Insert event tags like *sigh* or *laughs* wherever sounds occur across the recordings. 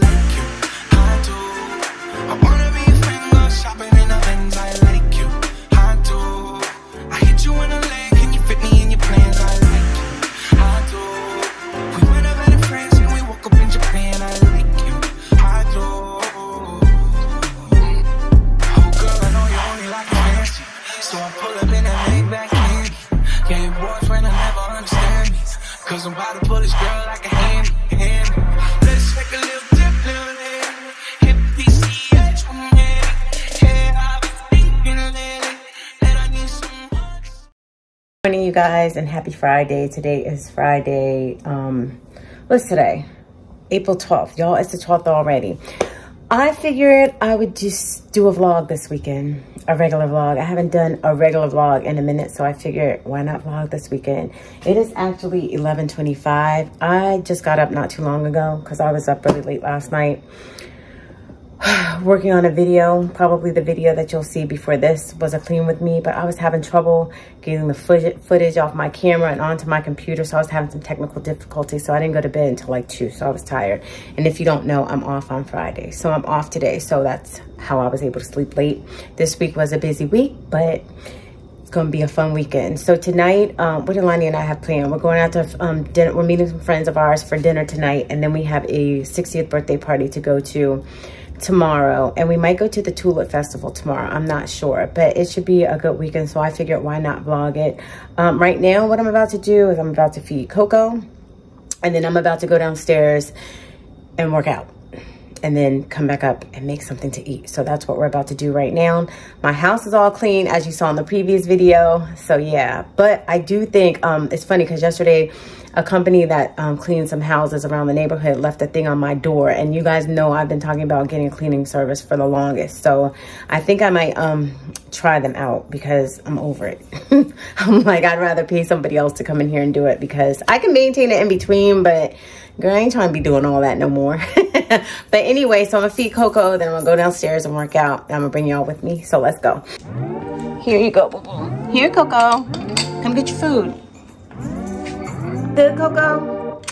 like you, I do. I wanna be a friend, go shopping you guys and happy friday. Today is friday um what's today? April 12th y'all it's the 12th already. I figured i would just do a vlog this weekend a regular vlog. I haven't done a regular vlog in a minute so i figured why not vlog this weekend? It is actually 11:25. i just got up not too long ago because i was up really late last night *sighs* working on a video. Probably the video that you'll see before this was a clean with me, but I was having trouble getting the footage, off my camera and onto my computer. So I was having some technical difficulties. So I didn't go to bed until like two. So I was tired. And if you don't know, I'm off on Friday. So I'm off today. So that's how I was able to sleep late. This week was a busy week, but it's gonna be a fun weekend. So tonight, um, what Alani and I have planned, we're going out to um, dinner. We're meeting some friends of ours for dinner tonight, and then we have a 60th birthday party to go to tomorrow, and we might go to the Tulip Festival tomorrow. I'm not sure, but it should be a good weekend. So I figured, why not vlog it? Um, right now, what I'm about to do is I'm about to feed Coco, and then I'm about to go downstairs and work out and then come back up and make something to eat. So that's what we're about to do right now. My house is all clean as you saw in the previous video. So yeah, but I do think um, it's funny because yesterday a company that um, cleans some houses around the neighborhood left a thing on my door. And you guys know I've been talking about getting a cleaning service for the longest. So I think I might um, try them out because I'm over it. *laughs* I'm like, I'd rather pay somebody else to come in here and do it because I can maintain it in between, but girl, I ain't trying to be doing all that no more. *laughs* but anyway, so I'm gonna feed Coco, then I'm gonna go downstairs and work out. And I'm gonna bring y'all with me. So let's go. Here you go, boo boo. Here, Coco. Come get your food. Good, Coco?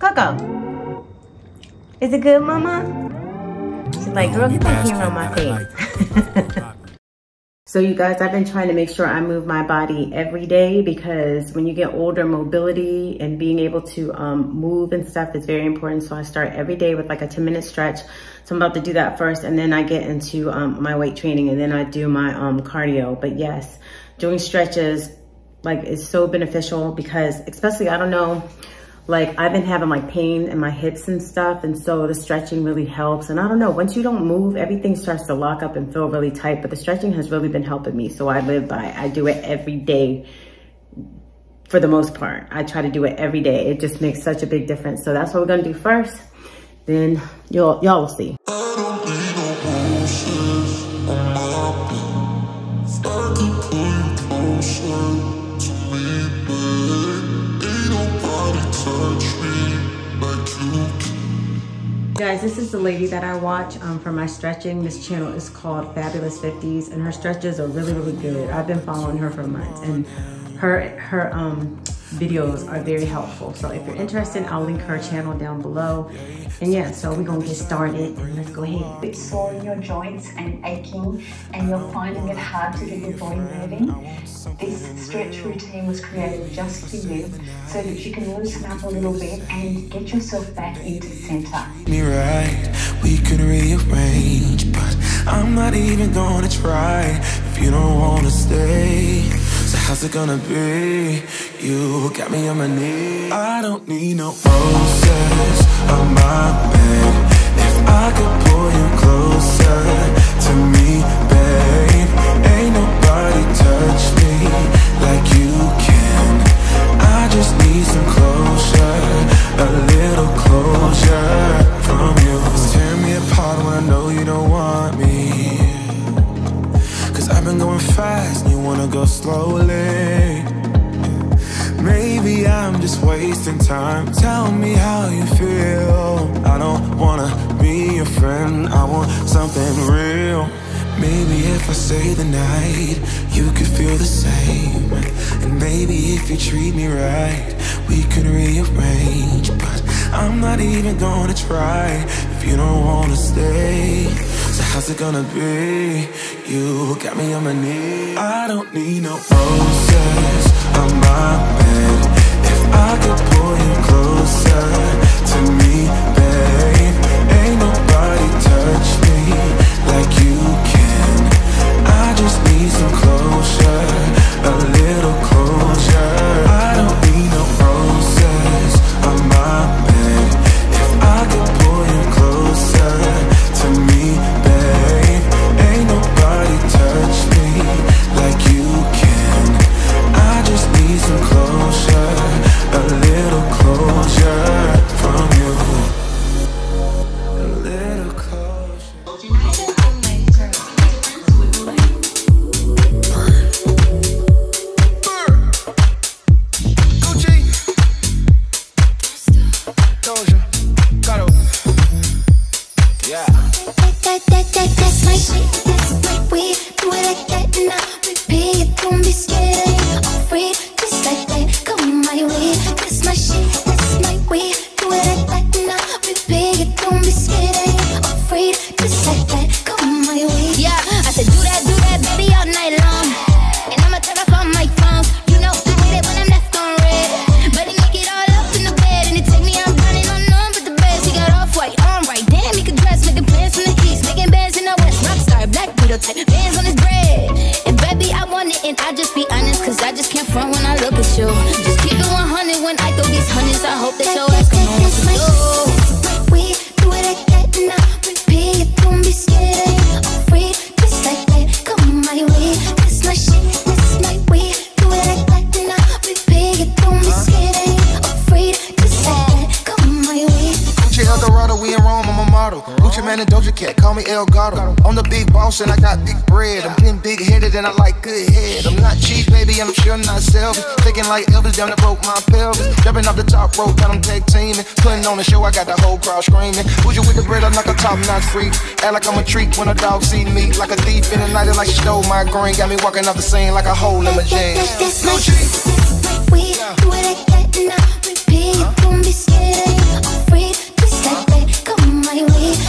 Coco. Is it good, mama? She's like, girl, get that camera on my face. *laughs* So you guys, I've been trying to make sure I move my body every day because when you get older, mobility and being able to um, move and stuff is very important. So I start every day with like a 10 minute stretch. So I'm about to do that first and then I get into um, my weight training and then I do my um, cardio. But yes, doing stretches like is so beneficial because especially, I don't know, like I've been having like pain in my hips and stuff. And so the stretching really helps. And I don't know, once you don't move, everything starts to lock up and feel really tight, but the stretching has really been helping me. So I live by, I do it every day for the most part. I try to do it every day. It just makes such a big difference. So that's what we're gonna do first. Then y'all, y'all will see. Guys, this is the lady that I watch um, for my stretching. This channel is called Fabulous 50s and her stretches are really, really good. I've been following her for months and her, her um, videos are very helpful. So if you're interested, I'll link her channel down below. And yeah, so we're gonna get started and let's go ahead. bit sore in your joints and aching and you're finding it hard to get your body moving, this stretch routine was created just for you so that you can loosen up a little bit and get yourself back into center. me right. We could rearrange, but I'm not even gonna try if you don't wanna stay. How's it gonna be? You got me on my knees. I don't need no roses on my bed. If I could pull you closer to me, babe, ain't nobody touch me like you can. I just need some closure, a little closure from you. Tear me apart when I know you don't want me. Cause I've been going fast wanna go slowly. Maybe I'm just wasting time. Tell me how you feel. I don't wanna be your friend, I want something real. Maybe if I say the night, you could feel the same. And maybe if you treat me right, we could rearrange. But I'm not even gonna try if you don't wanna stay. So how's it gonna be? You got me on my knees. I don't need no roses on my bed. If I could pull you closer to me, babe, ain't nobody touch me like you can. I just need some call me El Gato. I'm the big boss and I got big bread. I'm getting big headed and I like good head. I'm not cheap, baby, and I'm sure not selfish. Thinking like Elvis, down that broke my pelvis. Jumping off the top rope, got them tag teaming. Putting on the show, I got the whole crowd screaming. Who's you with the bread, I'm like a top notch freak. Act like I'm a treat when a dog see me. Like a thief in the night, and like she stole my green. Got me walking off the scene like a hole in my jeans. That's my shit, that's. Do it like that and I repeat. Don't be scared, I ain't afraid. Just like that, come my way.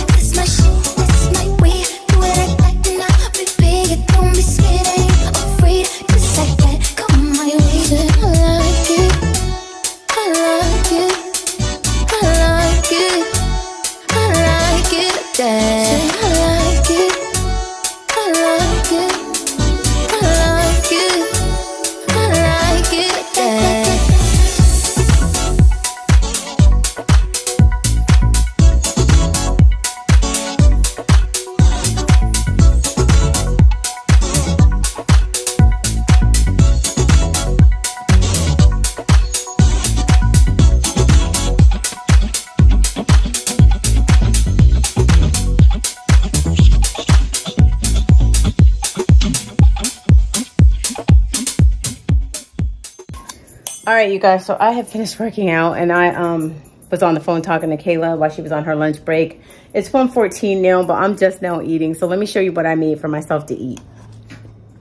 Right, you guys. So I have finished working out, and I um was on the phone talking to Kayla while she was on her lunch break. It's 1:14 now, but I'm just now eating. So let me show you what I made for myself to eat.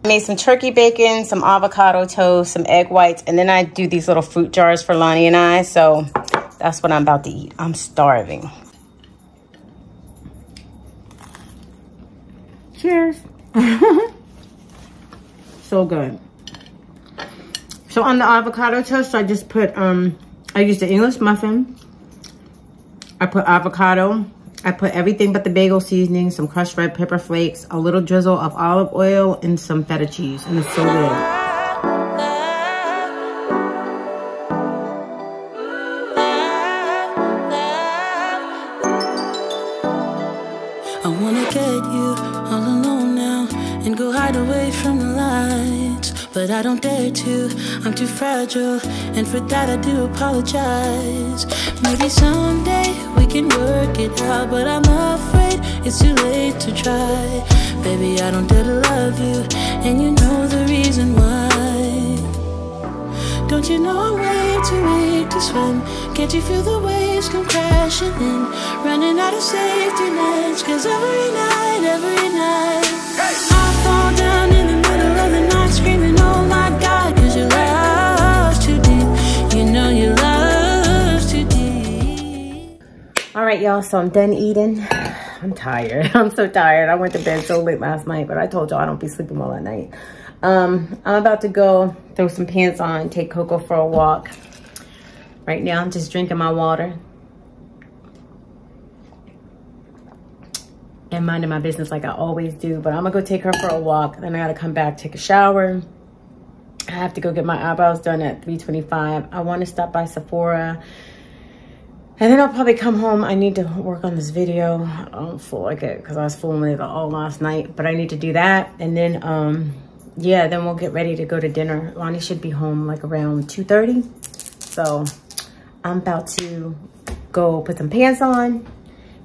I made some turkey bacon, some avocado toast, some egg whites, and then I do these little fruit jars for Lonnie and I. So that's what I'm about to eat. I'm starving. Cheers. *laughs* so good. So on the avocado toast, I just put, um, I used the English muffin. I put avocado. I put everything but the bagel seasoning, some crushed red pepper flakes, a little drizzle of olive oil, and some feta cheese. And it's so good. I don't dare to, I'm too fragile, and for that I do apologize. Maybe someday we can work it out, but I'm afraid it's too late to try. Baby, I don't dare to love you, and you know the reason why. Don't you know I'm way too weak to swim? Can't you feel the waves come crashing in? Running out of safety nets, cause every night, right, y'all. So I'm done eating. *sighs* I'm tired. *laughs* I'm so tired. I went to bed so late last night, but I told y'all I don't be sleeping well at night. Um, I'm about to go throw some pants on, take Coco for a walk. Right now, I'm just drinking my water. And minding my business like I always do. But I'm gonna go take her for a walk. Then I gotta come back, take a shower. I have to go get my eyebrows done at 325. I wanna stop by Sephora. And then I'll probably come home. I need to work on this video. I don't feel like it because I was fooling with it all last night. But I need to do that. And then, um, yeah, then we'll get ready to go to dinner. Lonnie should be home like around 2.30. So I'm about to go put some pants on,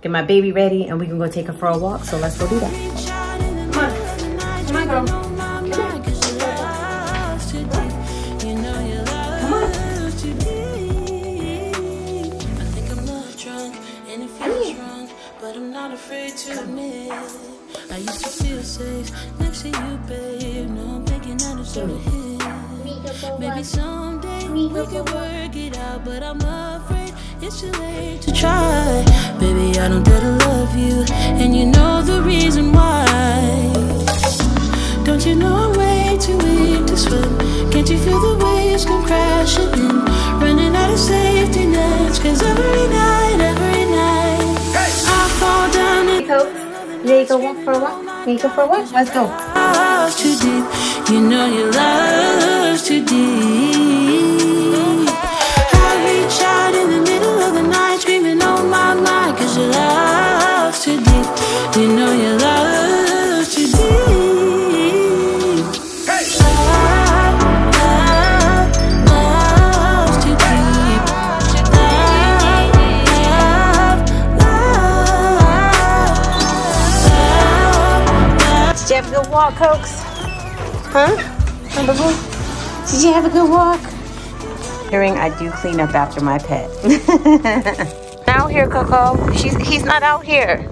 get my baby ready, and we can go take her for a walk. So let's go do that. Come on. Come on, girl. Next to you, babe. No, I'm thinking that it's gonna hit. Maybe someday we could work it out, but I'm afraid it's too late to try. Baby, I don't dare to love you, and you know the reason why. Don't you know I'm way too weak to swim? Can't you feel the waves come crashing in? Running out of safety nets, cause every night, every night, I fall down and Coke, you ready to go walk for a Ready go for? Let's go. You know deep. I reach out in the middle of the night, screaming, oh my, my, cause deep. You know walk, Cokes? Huh? Did you have a good walk? Hearing I do clean up after my pet. *laughs* out here, Coco. She's he's not out here.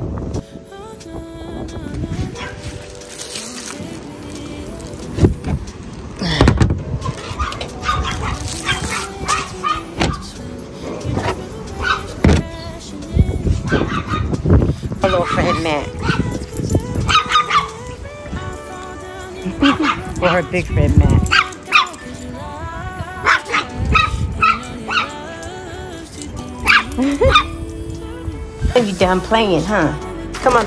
Big Matt. Are *laughs* you done playing, huh? Come on.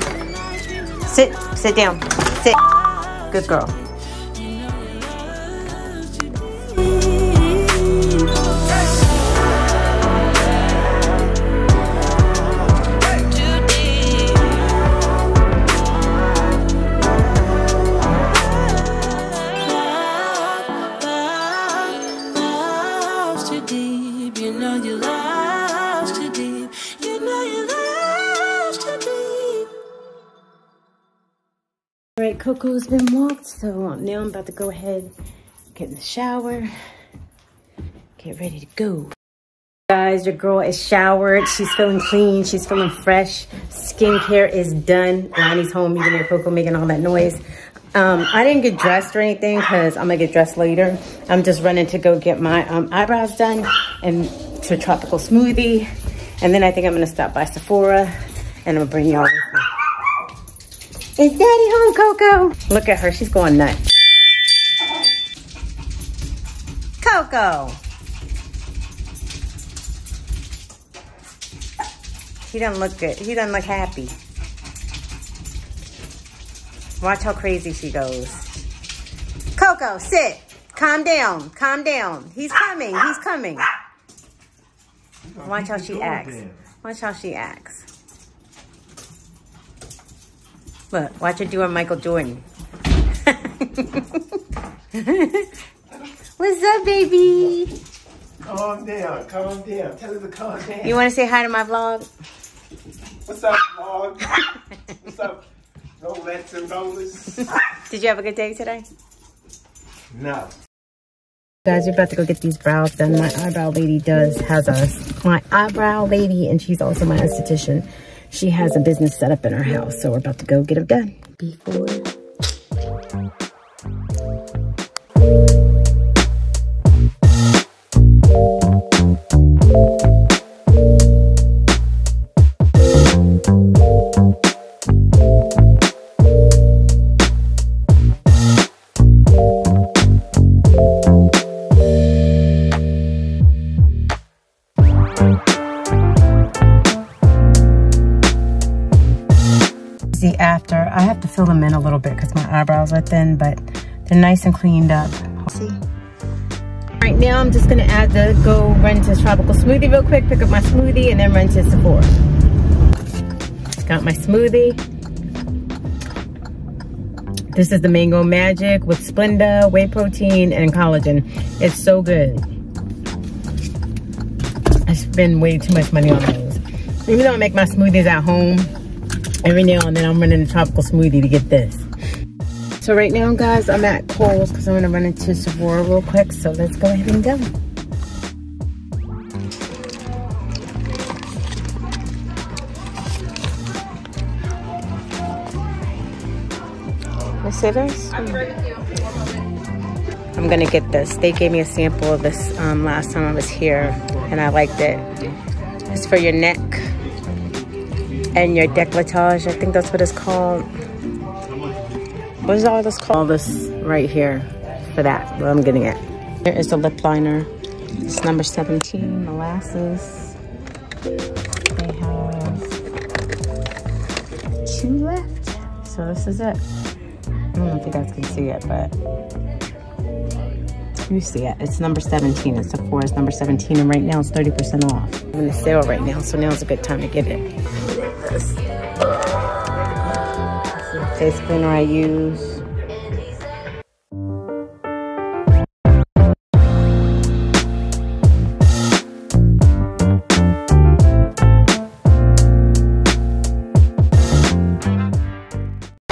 Sit. Sit down. Sit. Good girl. Coco's been walked, so now I'm about to go ahead, get in the shower, get ready to go. Guys, your girl is showered. She's feeling clean. She's feeling fresh. Skincare is done. Lonnie's home. You can hear Coco making all that noise. Um, I didn't get dressed or anything because I'm going to get dressed later. I'm just running to go get my um, eyebrows done and to a tropical smoothie. And then I think I'm going to stop by Sephora and I'm going to bring y'all. Is daddy home, Coco? Look at her. She's going nuts. Coco. He doesn't look good. He doesn't look happy. Watch how crazy she goes. Coco, sit. Calm down. Calm down. He's coming. He's coming. Watch how she acts. Watch how she acts. Look, watch her do a Michael Jordan. *laughs* What's up, baby? Calm down, calm down. Tell her to calm down. You want to say hi to my vlog? What's up, vlog? What's up, Rollettes and rollers? *laughs* Did you have a good day today? no. Guys, we're about to go get these brows done. My eyebrow lady does has a my eyebrow lady, and she's also my esthetician. She has a business set up in her house, so we're about to go get them done. Before. Nice and cleaned up. See? Right now, I'm just gonna add the, go run to Tropical Smoothie real quick, pick up my smoothie, and then run to Sephora. Got my smoothie. This is the Mango Magic with Splenda, whey protein, and collagen. It's so good. I spend way too much money on those. Even though I make my smoothies at home, every now and then I'm running a tropical smoothie to get this. So right now, guys, I'm at Kohl's because I'm going to run into Sephora real quick. So let's go ahead and go. The scissors? I'm gonna get this. They gave me a sample of this um, last time I was here and I liked it. It's for your neck and your decolletage. I think that's what it's called. What is all this called? All this right here for that, what I'm getting at. Here is the lip liner. It's number 17, molasses. They have two left. So this is it. I don't know if you guys can see it, but you see it. It's number 17. It's Sephora's number 17, and right now it's 30% off. I'm in the sale right now, so now's a good time to get it. This. Face cleaner I use.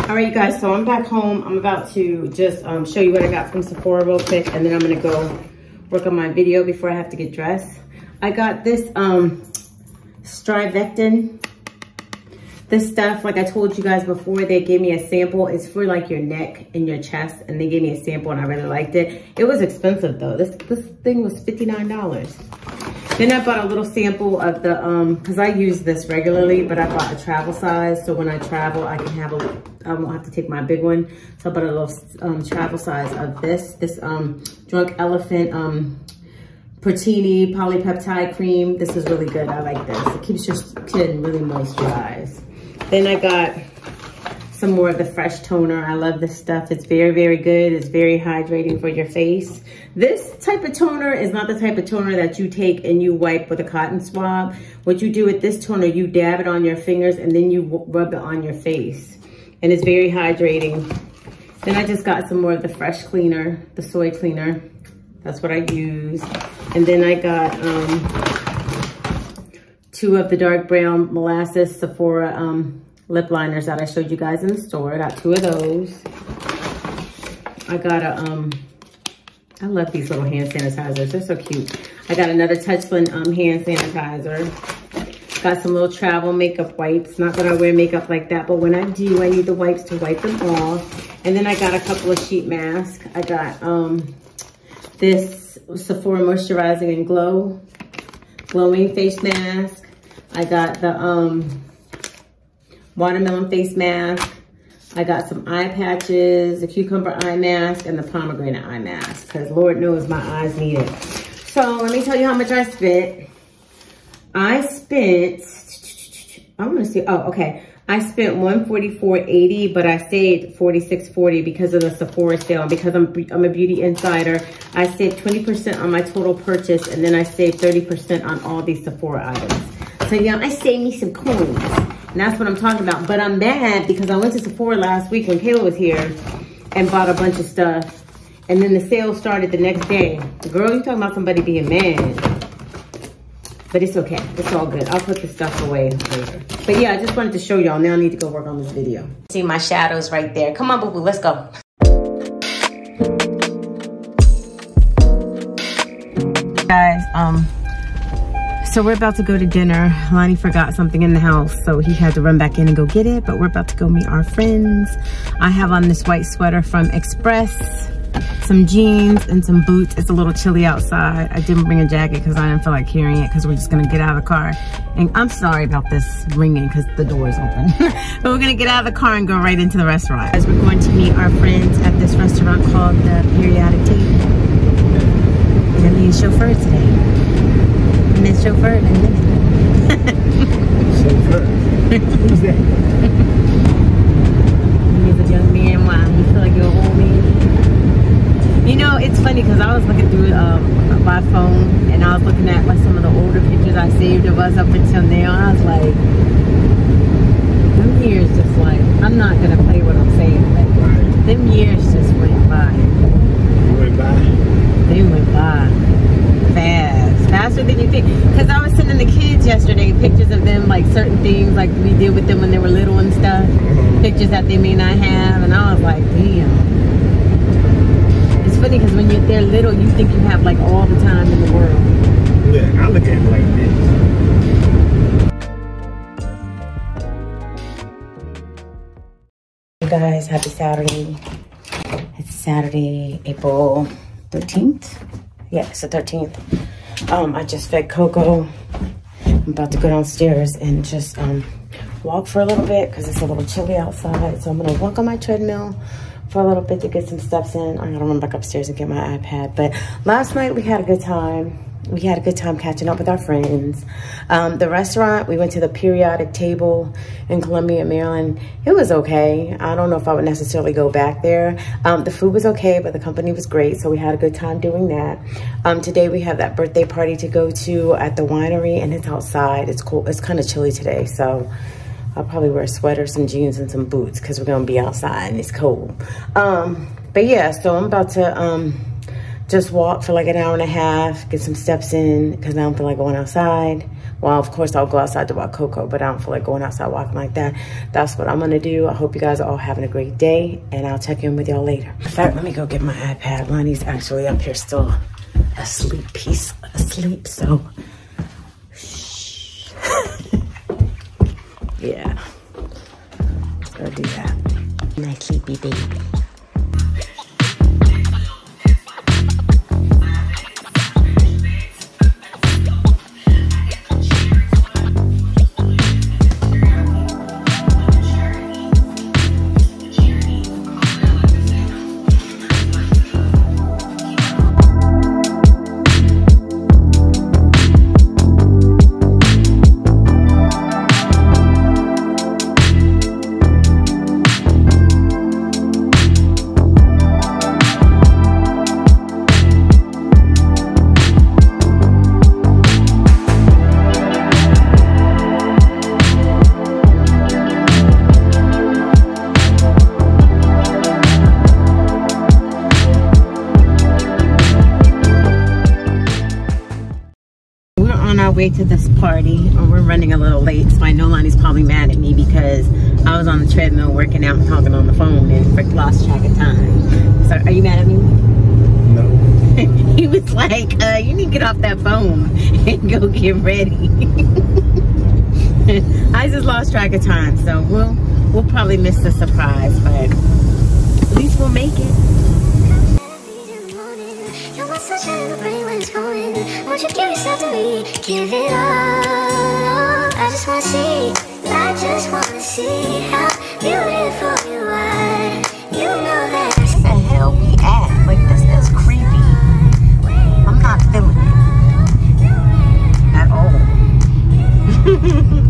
All right, you guys, so I'm back home. I'm about to just um, show you what I got from Sephora real quick, and then I'm gonna go work on my video before I have to get dressed. I got this um, Strivectin. This stuff, like I told you guys before, they gave me a sample. It's for like your neck and your chest, and they gave me a sample, and I really liked it. It was expensive though. This this thing was $59. Then I bought a little sample of the, um, cause I use this regularly, but I bought a travel size. So when I travel, I can have a, I won't have to take my big one. So I bought a little um, travel size of this, this um, Drunk Elephant um, Protini Polypeptide Cream. This is really good, I like this. It keeps your skin really moisturized. Then I got some more of the fresh toner. I love this stuff. It's very, very good. It's very hydrating for your face. This type of toner is not the type of toner that you take and you wipe with a cotton swab. What you do with this toner, you dab it on your fingers and then you rub it on your face. And it's very hydrating. Then I just got some more of the fresh cleaner, the soy cleaner. That's what I use. And then I got um, two of the dark brown molasses Sephora um, lip liners that I showed you guys in the store. I got two of those. I got a, um, I love these little hand sanitizers. They're so cute. I got another Touchland um, hand sanitizer. Got some little travel makeup wipes. Not that I wear makeup like that, but when I do, I need the wipes to wipe them off. And then I got a couple of sheet masks. I got um, this Sephora Moisturizing and Glow Glowing Face Mask. I got the um, watermelon face mask. I got some eye patches, the cucumber eye mask, and the pomegranate eye mask, because Lord knows my eyes need it. So let me tell you how much I spent. I spent, I'm gonna see, oh, okay. I spent 144.80, but I saved 46.40 because of the Sephora sale. And Because I'm, I'm a beauty insider, I saved 20% on my total purchase, and then I saved 30% on all these Sephora items. So yeah, I saved me some coins. And that's what I'm talking about. But I'm mad because I went to Sephora last week when Kayla was here and bought a bunch of stuff. And then the sale started the next day. Girl, you talking about somebody being mad. But it's okay. It's all good. I'll put the stuff away later. But yeah, I just wanted to show y'all. Now I need to go work on this video. See my shadows right there. Come on, boo-boo. Let's go. Guys, um, so we're about to go to dinner. Lonnie forgot something in the house, so he had to run back in and go get it. But we're about to go meet our friends. I have on this white sweater from Express, some jeans and some boots. It's a little chilly outside. I didn't bring a jacket because I didn't feel like carrying it because we're just gonna get out of the car. And I'm sorry about this ringing because the door is open. *laughs* but we're gonna get out of the car and go right into the restaurant. As we're going to meet our friends at this restaurant called the Periodic Table. We're gonna a chauffeur today. Miss chauffeur in a minute. Chauffeur. Who's that? why? You feel like you're a old man? You know, it's funny because I was looking through um, my phone and I was looking at like some of the older pictures I saved of us up until now, and I was like, them years just like I'm not gonna play what I'm saying, but them years just went by. Went by. They went by fast, faster than you think. Because I was sending the kids yesterday pictures of them, like certain things, like we did with them when they were little and stuff. Mm-hmm. Pictures that they may not have, and I was like, damn. It's funny because when you're they're little, you think you have like all the time in the world. Look, I look at it like this. Hey guys, happy Saturday. It's Saturday, April 13th. Yeah, it's the 13th. Um, I just fed Coco. I'm about to go downstairs and just um, walk for a little bit because it's a little chilly outside. So I'm gonna walk on my treadmill for a little bit to get some steps in. I gotta run back upstairs and get my iPad. But last night we had a good time. We had a good time catching up with our friends. Um, the restaurant, we went to the periodic table in Columbia, Maryland. It was okay. I don't know if I would necessarily go back there. Um, the food was okay, but the company was great. So we had a good time doing that. Um, today we have that birthday party to go to at the winery and it's outside. It's cool. It's kind of chilly today. So I'll probably wear a sweater, some jeans, and some boots because we're gonna be outside and it's cold. Um, but yeah, so I'm about to um, just walk for like an hour and a half, get some steps in because I don't feel like going outside. Well, of course, I'll go outside to walk Coco, but I don't feel like going outside walking like that. That's what I'm gonna do. I hope you guys are all having a great day, and I'll check in with y'all later. In fact, let me go get my iPad. Lonnie's actually up here still asleep, peace asleep, so. Shh. *laughs* yeah. Go do that. My sleepy baby. Way to this party, and we're running a little late, so I know Lonnie's probably mad at me because I was on the treadmill working out and talking on the phone and frick lost track of time. So, are you mad at me? No. *laughs* he was like, uh, you need to get off that phone and go get ready. *laughs* I just lost track of time, so we'll we'll probably miss the surprise, but at least we'll make it. You're my sunshine in the brain when it's going. Won't you give yourself to me? Give it all. I just wanna see. I just wanna see how beautiful you are. You know that. Where the hell we at? Like this is creepy. I'm not feeling it at all. *laughs*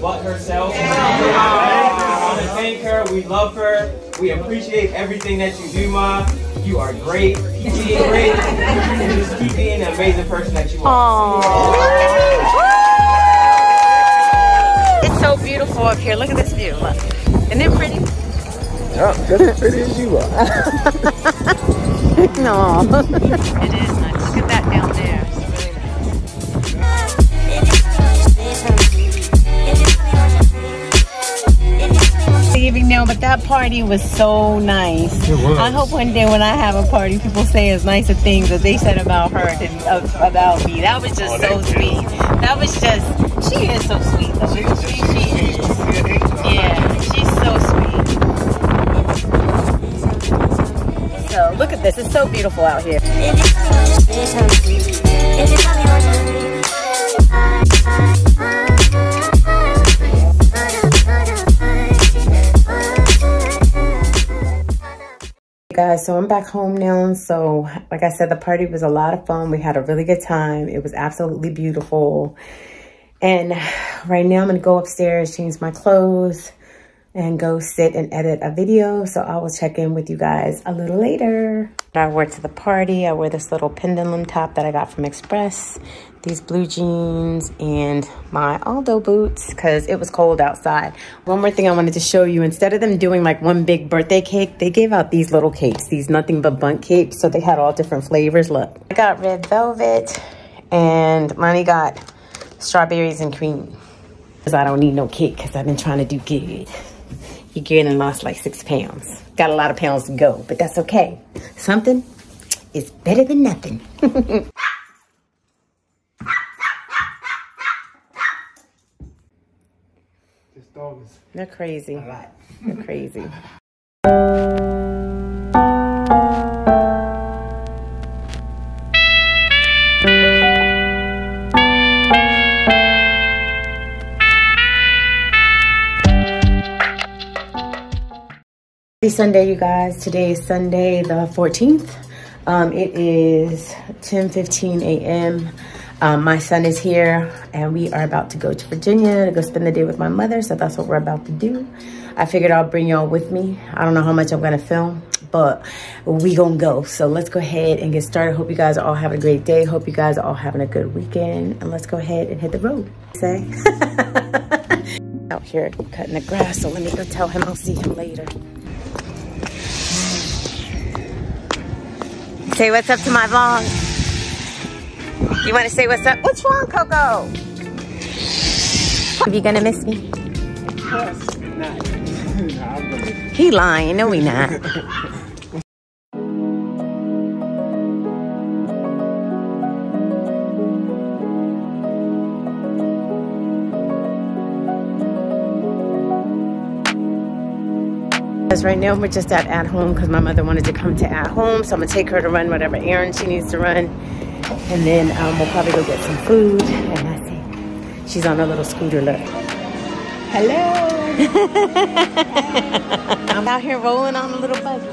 want to thank her. We love her. We appreciate everything that you do, Ma. You are great. Keep being great. *laughs* And just keep being the amazing person that you are. It's so beautiful up here. Look at this view. Look. Isn't it pretty? Yeah, just as pretty as you are. *laughs* No. *laughs* it is nice. Look at that down there. Leaving but that party was so nice. It was. I hope one day when I have a party, people say as nice of things as they said about her than uh, about me. That was just Oh, so they sweet. That was just, she is so sweet. though. She, she is. Yeah, she's so sweet. So look at this. It's so beautiful out here. Guys so i'm back home now. So like i said the party was a lot of fun. We had a really good time. It was absolutely beautiful. And right now i'm gonna go upstairs change my clothes and go sit and edit a video. So i will check in with you guys a little later. I wore to the party. I wear this little peplum top that i got from express these blue jeans and my aldo boots because it was cold outside one more thing i wanted to show you instead of them doing like one big birthday cake they gave out these little cakes these nothing but bundt cakes so they had all different flavors look i got red velvet and mommy got strawberries and cream because i don't need no cake because i've been trying to do good you gained and lost like six pounds. Got a lot of pounds to go, but that's okay. Something is better than nothing. *laughs* This dog is They're crazy. They're crazy. *laughs* Happy Sunday, you guys. Today is Sunday, the 14th. Um, it is 10:15 a.m. Um, my son is here, and we are about to go to Virginia to go spend the day with my mother. So that's what we're about to do. I figured I'll bring y'all with me. I don't know how much I'm gonna film, but we gonna go. So let's go ahead and get started. Hope you guys are all having a great day. Hope you guys are all having a good weekend, and let's go ahead and hit the road. Say. *laughs* Out here cutting the grass, so let me go tell him I'll see him later. Say what's up to my vlog. You want to say what's up? What's wrong, Coco? Are you gonna miss me? He lying. No, we not. Because right now we're just at at home because my mother wanted to come to at home. So I'm gonna take her to run whatever errand she needs to run. And then um, we'll probably go get some food. And that's it. She's on a little scooter, look. Hello. *laughs* I'm out here rolling on a little buggy.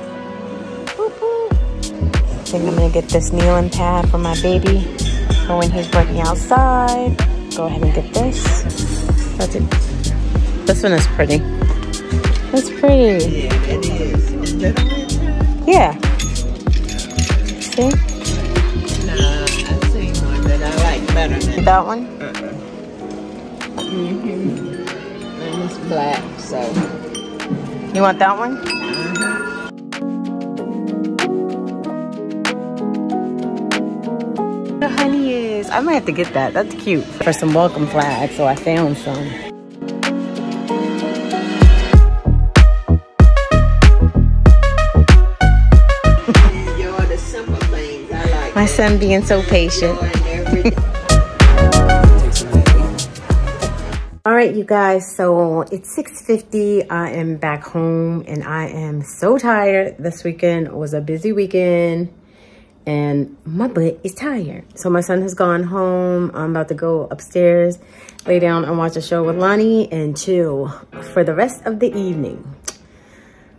Boop, boop. I think I'm gonna get this kneeling pad for my baby for when he's working outside. Go ahead and get this. That's it. This one is pretty. That's pretty. Yeah, it is. Is that on it? Yeah. See? Like better than That one? Mm-hmm. And it's black, so. You want that one? The honey is. I might have to get that. That's cute. For some welcome flags, so I found some. You're the simple things I like. My son being so patient. All right, you guys, so it's 6.50. I am back home and I am so tired. This weekend was a busy weekend and my butt is tired. So my son has gone home. I'm about to go upstairs, lay down and watch a show with Lonnie and chill for the rest of the evening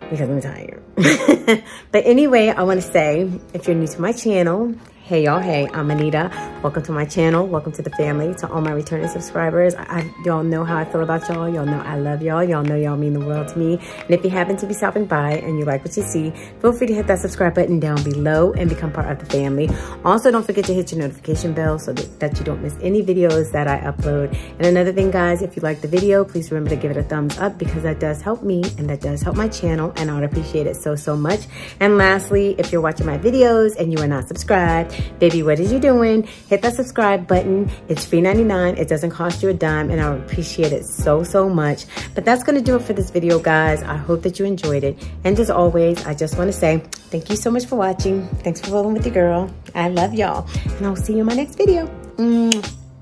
because I'm tired. *laughs* but anyway, I want to say, if you're new to my channel, Hey y'all, hey, I'm Anita. Welcome to my channel. Welcome to the family. To all my returning subscribers, I, I, y'all know how I feel about y'all. Y'all know I love y'all. Y'all know y'all mean the world to me. And if you happen to be stopping by and you like what you see, feel free to hit that subscribe button down below and become part of the family. Also, don't forget to hit your notification bell so that, that you don't miss any videos that I upload. And another thing, guys, if you like the video, please remember to give it a thumbs up because that does help me and that does help my channel and I would appreciate it so, so much. And lastly, if you're watching my videos and you are not subscribed, Baby, what is you doing? Hit that subscribe button. It's free 99. It doesn't cost you a dime and I would appreciate it so, so much. But that's to do it for this video, guys. I hope that you enjoyed it. And as always, I just want to say thank you so much for watching. Thanks for rolling with your girl. I love y'all. And I'll see you in my next video. Mm,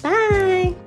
Mwah.